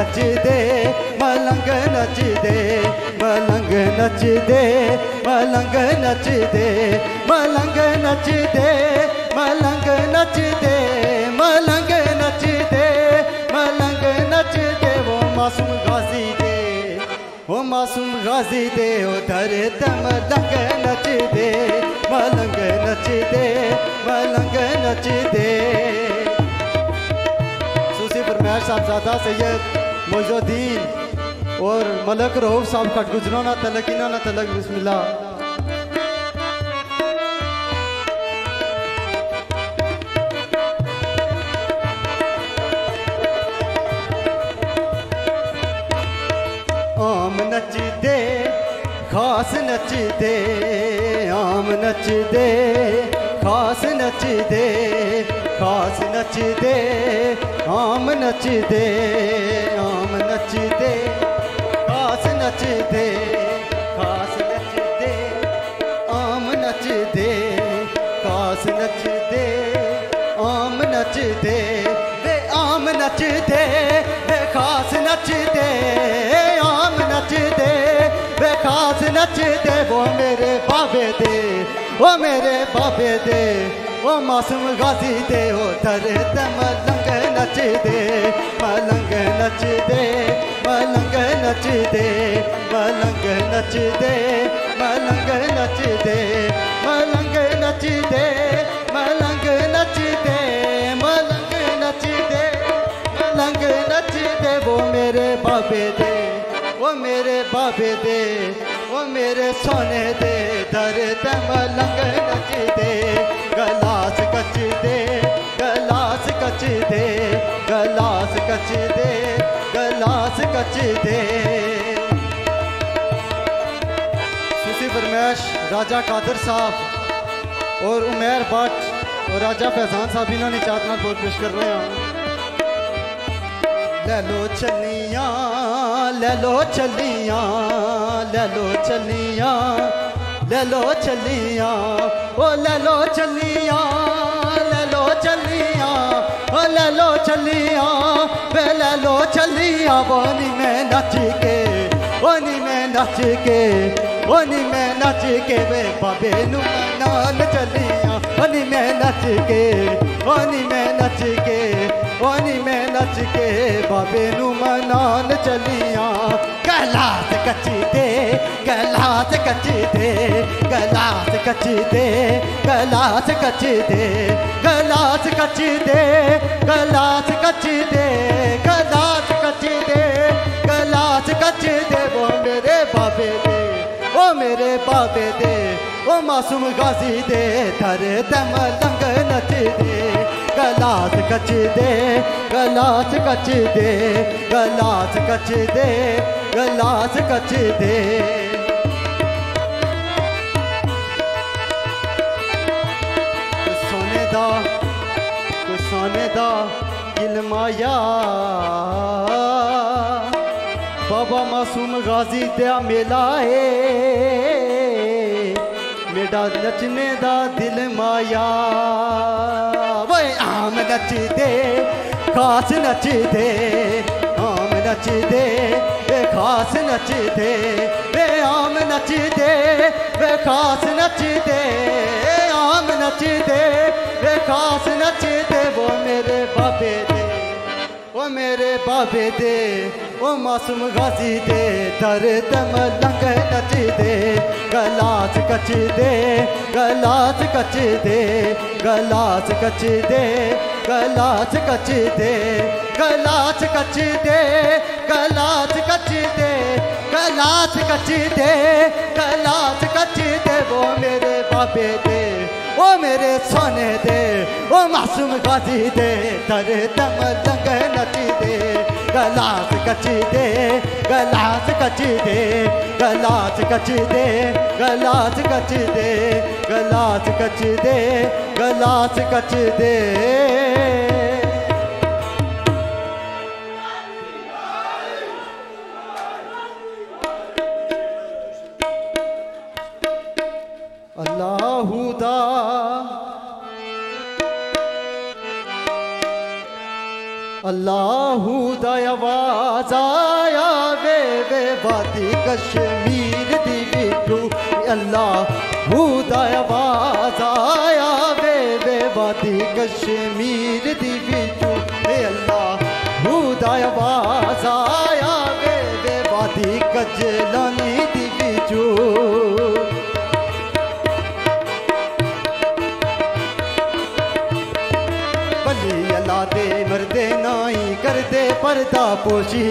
नच दे मलंग नच दे मलंग नच दे मलंग नच दे मलंग नच दे मलंग नच दे मलंग नच दे मलंग नच दे वो मासूम गाजी दे, वो मासूम गाजी दे ओ धरे तम लंग नच दे मलंग नच दे मलंग नच दे सूसी साहबजादा सैयद। मोजुद्दीन और मलक रऊफ साहब का गुजरो ना तलक इना ना तलक बिस्मिल्ला आम नच दे खास नच दे आम नच दे खास नच दे ਖਾਸ ਨੱਚਦੇ, ਆਮ ਨੱਚਦੇ ਆਮ ਨੱਚਦੇ, ਖਾਸ ਨੱਚਦੇ ਖਾਸ ਨੱਚਦੇ, ਆਮ ਨੱਚਦੇ, ਖਾਸ ਨੱਚਦੇ, ਆਮ ਨੱਚਦੇ, ਵੇ ਆਮ ਨੱਚਦੇ, ਵੇ ਖਾਸ ਨੱਚਦੇ, ਆਮ ਨੱਚਦੇ, ਵੇ ਖਾਸ ਨੱਚਦੇ ਉਹ ਮੇਰੇ ਬਾਬੇ ਦੇ ਉਹ ਮੇਰੇ ਬਾਬੇ ਦੇ। वो मासूम गाजी दे, वो तरे त मलंग नच दे, मलंग नच दे, मलंग नच दे, मलंग नच दे, मलंग नच दे, मलंग नच दे, मलंग नच दे, मलंग नच दे, मलंग नच दे, वो मेरे बाबे दे, वो मेरे बाबे दे। ओ मेरे सोने दे, दर्द मलंग नच दे, गलास कच दे, गलास कच दे, गलास कच दे, गलास कच दे। सुशी परमेश, राजा कादर साहब और उमेर भट्ट और राजा फैजान साहब, इन्होंने चाहना बहुत पेश कर रहे हैं। लो चलिया ले चलिया ले चलिया, ले लो चलिया, ओ ले लो चलिया, ले लो चलिया, ओ ले चलिया, वे लो चलिया, बोनी में नच के, बोनी में नच के, बोनी में नच के, वे बाबे नु नाल चलिया, बोनी में नच के। बोनी में नच के बोनी में नच के बाबे नु मनान चलिया। गलास कच्ची दे गलास कच्ची दे गलास कच्ची दे गलास कच्ची दे गलास कच्ची दे गलास कच्ची दे गलास कच्ची दे गलास कच्ची दे वो मेरे बाबे दे। ਓ ਮੇਰੇ ਬਾਬੇ ਦੇ, ਓ ਮਾਸੂਮ ਗਾਜ਼ੀ ਦੇ ਧਰ ਤੇ ਮਲੰਗ ਨੱਚਦੇ ਗਲਾਸ ਕੱਚਦੇ ਗਲਾਸ ਕੱਚਦੇ ਗਲਾਸ ਕੱਚਦੇ ਗਲਾਸ ਕੱਚਦੇ ਦਾ। ਕੋ ਸੋਨੇ ਦਾ ਗਿਲਮਾਇਆ बाबा मासूम गाजी दिया मेला है। मेरा नचने दा दिल माया। वे, आम नच दे खास नच दे आम नच दे वे खास नच दे वे आम नच दे वे खास नच दे आम नच दे वे खास नच दे वो मेरे बाबे दे। ओ मेरे बाबे दे, ओ मासूम गाजी दे दर दम लंग नच दे, गलास कच दे, गलास कच दे, गलास कच दे, गलास कच दे, गलास कच दे, गलास कच दे, गलास कच दे, गलास कच दे, वो मेरे बाबे दे। ओ मेरे सोने दे, ओ मासूम गाजी दे, दर दम दंग नची दे, गलास कची दे, गलास कची दे, गलास कची दे, गलास कची दे, गलास कची दे, गलास कची दे। कश्मीर दी बिटू अल्लाह खुदा आवाज़ आया, वे वे वादी कश्मीर दी बिटू अल्लाह खुदा आवाज़ आया, वे वे वादी कजलानी दी बिटू बली अल्लाह दे मरदे नाई करदे, पर्दा पोशी।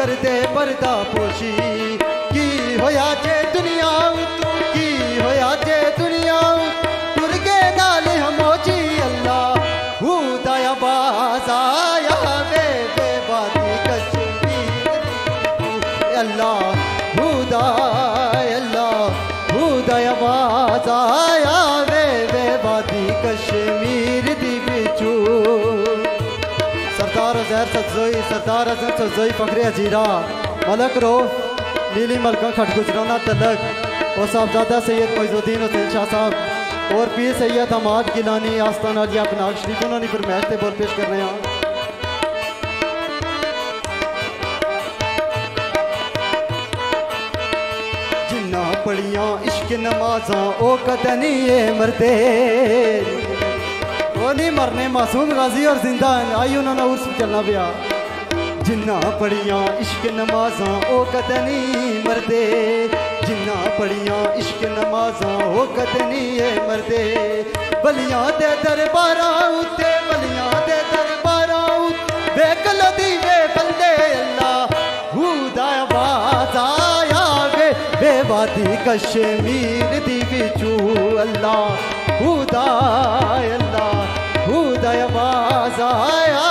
नाई करदे पर्दा पोशी। की होया जे सतजोई सरदार अजम सतजोई फखरे अजीरा मलक रो नीली मलका खट गुजराना तलक। और साहबजादा सैयद मोइजुद्दीन हुसैन शाह साहब और पीर सैयद हमाद गिलानी आस्तान अलिया कनाल शरीफ उन्होंने फरमाइश ते बोल पेश कर रहे हैं। पढ़ियाँ इश्क नमाजां, ओ कदे नहीं ये मरदे। वो नहीं मरने मासूम गाजी और ज़िंदा आई उन्होंने उर्स चलना पिया। जिन्ना पढ़ियाँ इश्क नमाजां, ओ कदे नहीं मरदे। जिन्ना पढ़ियाँ इश्क नमाजां, ओ कदे नहीं ये मरदे। बलियाँ दे दरबारां उत्ते बलियाँ दे दरबारां उत्ते। बेकल दी वे बंदे अल्लाह, खुदा आवाज़ आया वे वे वादी कश्मीर दी बिचू अल्लाह, खुदा अल्लाह, खुदा आवाज़ आया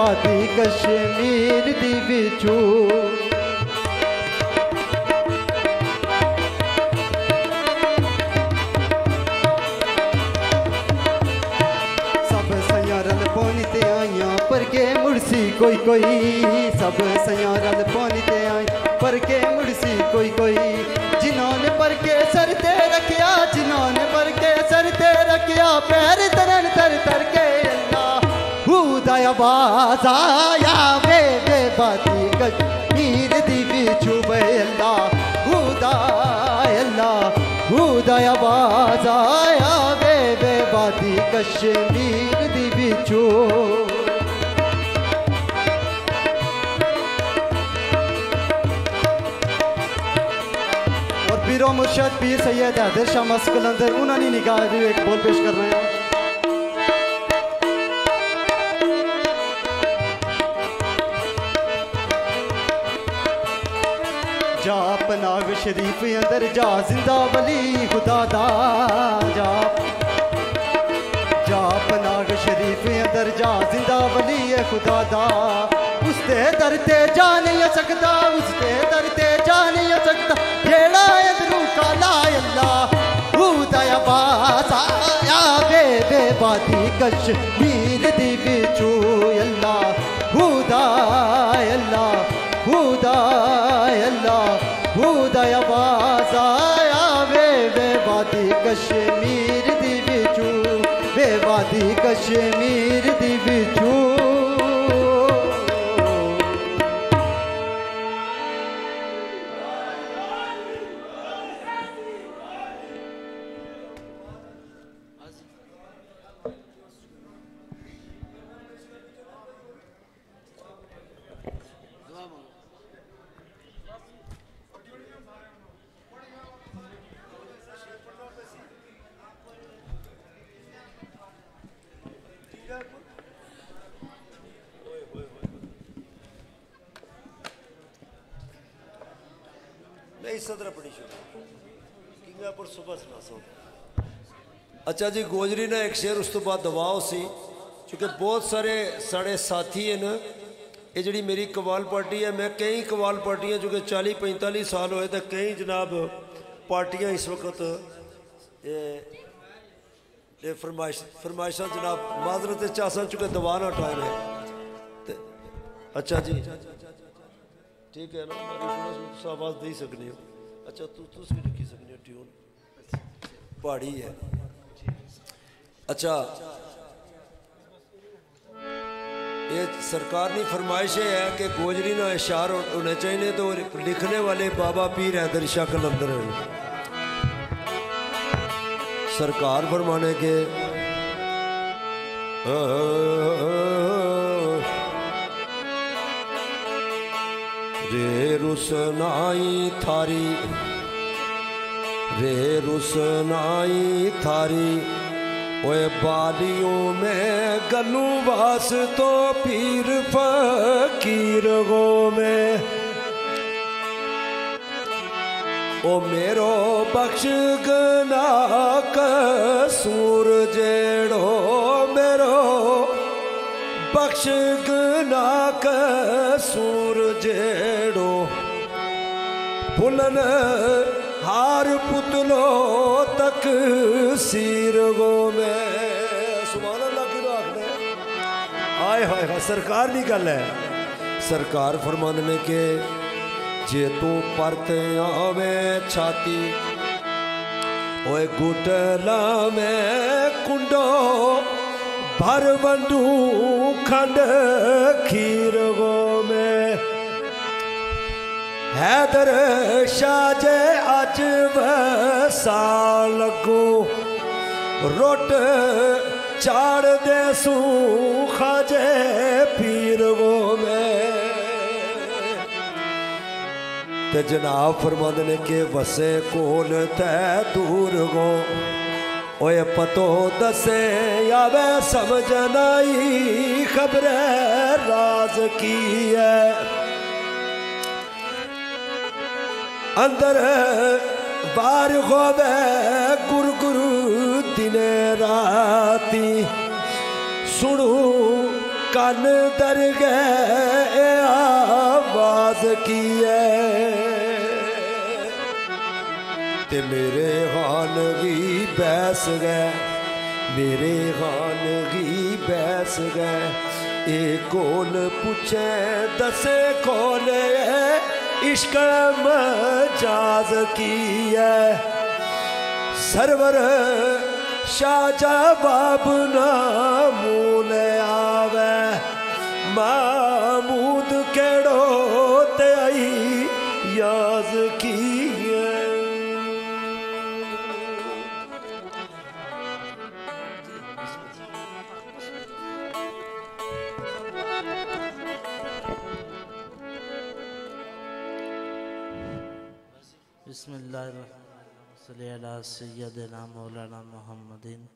वादी कश्मीर दी बिचू। के कोई कोई। सब सैयां रल पानी ते आई पर के मुड़सी कोई कोई। जिन्हों ने पर के सर ते रखिया, जिन्हों ने पर के सर ते रखिया, पैर तरन तर तर के अल्लाह खुदा आवाज़ आया वे वे बाती कश्मीर दी बिछू बे अल्लाह खुदा अल्लाह खुदा आवाज़ वे वे बाती कश्मीर दी बिछू और पीरो मुर्शद, पीर सैयद हैदर शाह उन्होंने निकाह भी एक बोल पेश कर रहे हैं। शरीफ अंदर जा ज़िंदा वली खुदा दा जा जा पनाग शरीफ अंदर जा ज़िंदा वली है खुदा दा उसते दर ते जा नहीं सकदा उसते दर ते जा नहीं सकदा जेड़ा इधरू काला अल्लाह खुदा आवाज़ आया बे बे बादी कश्मीर दी बिचू अल्लाह खुदा अल्लाह खुदा अल्लाह खुदा आवाज़ आया वे वे वादी कश्मीर दी बिचू वे वादी कश्मीर अच्छा जी, गोजरी ने एक शेर उस तो बाद दबाओ सी क्योंकि बहुत सारे साढ़े साथी हैं ये जी मेरी कवाल पार्टी है, मैं कई कवाल पार्टियाँ जो कि चाली पैंताली साल होए तो कई जनाब पार्टियाँ इस वक्त, ये ये फरमाइश, फरमाइशा जनाब माजरत चासन चुके दबान हटाए रहे। ते अच्छा जी। ठीक है ना सुनो तुस आवाज़ दे सकने हो। अच्छा तू, तुस भी लिखी सकने हो ट्यून। पहाड़ी है। अच्छा ये सरकार की फरमाइश है कि गोजरी ना इशार होने चाहिए तो लिखने वाले बाबा पीर हैदर शाह कलंदर हैं। सरकार फरमाने के रे रुसनाई थारी, रे रुसनाई थारी, ओए बालियों में गलू वास तो पीर फकीर गो में। ओ मेरो बख्श गना कसूर जेड़ो मेरो बख्श गना कसूर जेड़ो पुलन हार पुतलो तक सीर गो में। सुबह अल्लाह की आखने आए हाय हाय सरकार की गल है। सरकार फरमान ने के जे तू परत आवे छाती, ओए गुटला में कुंडो भर खंड खीर गो में। हैदर शाजे अज लगो रोट चाड़ दे खाजे पीर वो में। ते जनाब फरमंद ने के वसे कोल तै दूर गो ओए पतो दसे आवे समझ नाई खबर राज की है अंदर बार होवे गुरु गुरु दिन राती सुनू कन दर गए आवाज़ की है ते मेरे खान गी बैस गए। मेरे खान गी बैस गए। ए कौन पूछे, दसे कौन है? इश्क मजाज की है। सरवर शाजा बाब नामूल आवे। मामूद केड़ो ते आई याज सैदना मौलाना मोहम्मदिन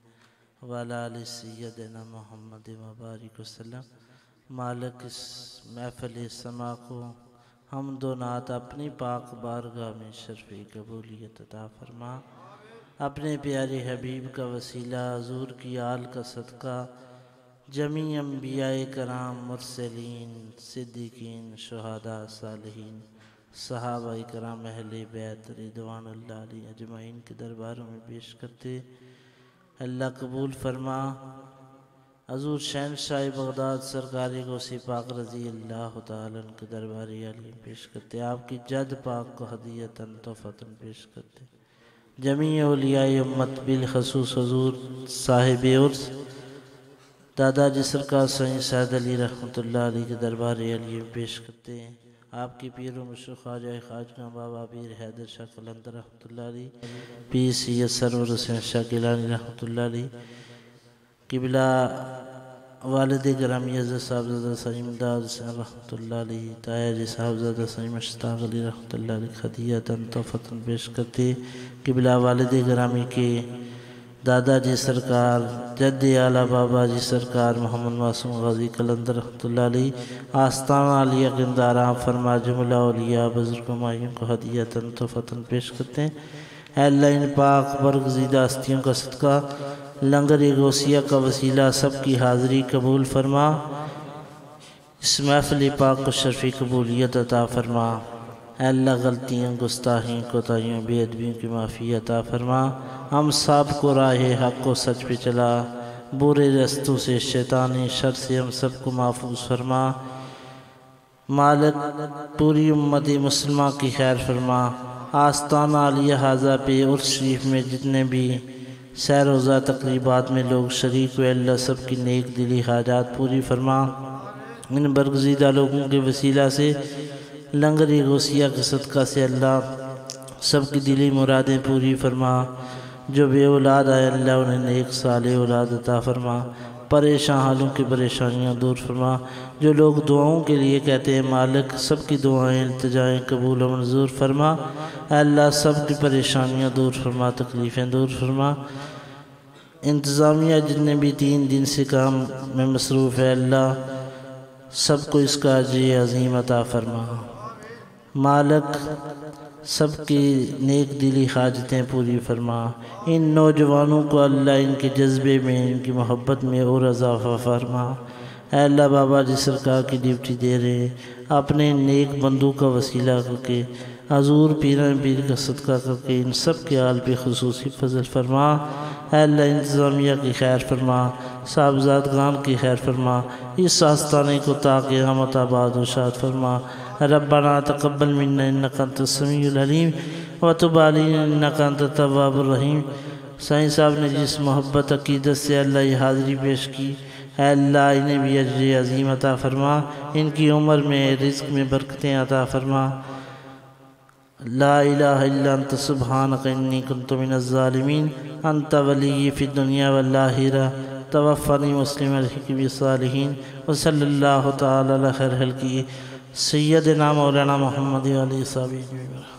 वाल सैदना मोहम्मद मुबारक वसलम मालिक महफिल समा को हम दो नात अपनी पाक बारगाह में शरफ़ कबूलियत अता फरमा अपने प्यारे हबीब का वसीला हजूर की आल का सदका जमी अम्बिया कराम मुरसलीन सिद्दीकीन शहादा सालहीन सहाबा कराम अहल बैत, रिदवान अजमाइन के दरबारों में पेश करते। अल्लाह कबूल फरमा, हजूर शहन शाह बगदाद सरकारी गौसी पाक रज़ी अल्लाह तन के दरबारी अली पेश करते। आपकी जद पाक को हदीयतन, तोहफ़तन पेश करते। जमी उम्मत बिलखसूस हजूर साहिब उर्स, दादाजी सरकार सही सैद अली रहमत के दरबार अली पेश करते। हैं आपकी पीर मशर ख्वाजा खाजगा बाबा पीर हैदर शाह कलंदर रहमत पी सैद सरवर हुसैन शाह गिलानी रहमत किबला वालद ग्रामी साहबजादा सईम दाद रहमत ताया जी साहबजादा सईम मुश्ताक अली रहमत खदिया तन तोफ़तन पेश करते, किबला वालद ग्रामी के दादाजी सरकार जद आला बाबा जी सरकार, मोहम्मद मासूम गाजी, कलंदर रहमत आस्ताना आलिया गंदारा फरमा जुमला अलिया बुज़ुर्ग मायूं को हदिया तन तोफ़तन पेश करते हैं। अल्लाह पाक बरगजीदा हस्तियों का सदका, लंगर गौसिया का वसीला सब की हाज़िरी कबूल फरमा। इस महफिल पाक को शर्फ़ी कबूलियत अता फरमा। अल्लाह गलतियों गुस्ताही कोताहियों बेदबियों की माफ़ी अता फरमा। हम सबको राह हक को सच पे चला। बुरे रस्तों से शैतानी शर से हम सबको महफूज फरमा। मालिक, पूरी उम्मत मुसलमान की खैर फरमा। आस्ताना आलिया हाजा पे उर्स शरीफ में जितने भी सैर रोज़ा तकरीबात में लोग शरीक व अल्लाह सब की नेक दिली हाजात पूरी फरमा। इन बरगजीदा लोगों के वसीला से लंगरी गौसिया के सदका से अल्लाह सब की दिली मुरादें पूरी फरमा। जो बे औलाद आए, अल्लाह उन्हें नेक साल औलाद अता फरमा। परेशान हालों की परेशानियाँ दूर फरमा। जो लोग दुआओं के लिए कहते हैं, मालिक सब की दुआएँ कबूल मंजूर फरमा। अल्लाह सब की परेशानियाँ दूर फरमा, तकलीफ़ें दूर फरमा। इंतज़ामिया जितने भी तीन दिन से काम में मसरूफ़ है, अल्लाह सबको इसका अजी अजीम अता फरमा। मालक, सबकी नेक दिली हाजतें पूरी फरमा। इन नौजवानों को अल्लाह इनके जज्बे में, इनकी मोहब्बत में और अजाफ़ा फरमा। अल्लाह बाबा जी सरकार की ड्यूटी दे रहे हैं, अपने नेक बंदू का वसीला करके, हजूर पीर पीर का सदका करके, इन सब के आल पे खसूसी फजल फरमा। अल्लाह इंतज़ामिया की खैर फरमा साहबजाद गान की खैर फरमा। इस आस्थाने को ताकि हम आबाद उशाद फरमा। रब्बना तकब्बल मिन्ना इन्नका अंतस व तुब अलैना रहीम साईं साहब ने जिस मोहब्बत अकीदत से अल्लाह हाज़िरी पेश की अल्लाह इन्हें भी अजर अजीम अता फरमा इनकी उम्र में रिस्क में बरकतें अता फरमा ला अंत मिनज़ ज़ालिमीन अंत वली फ़ी दुनिया वल आखिरा तवफ़नी मुस्लिम अलहिकी सालिहीन व सल्लल्लाहु तआला अला खैर सैयदना मौलाना मोहम्मद अली साहब